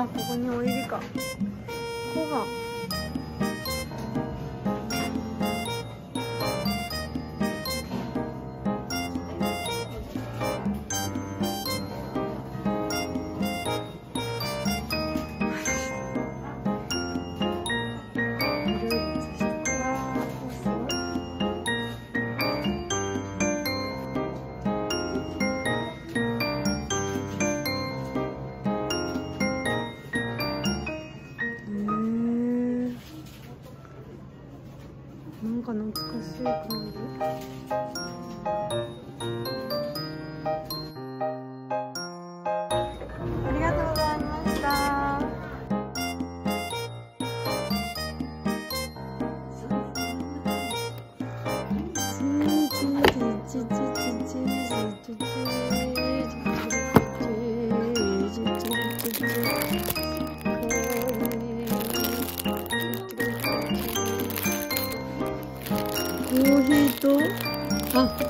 あ、ここに降りるか。ここなんか懐かしい感じ。コーヒーと、あ、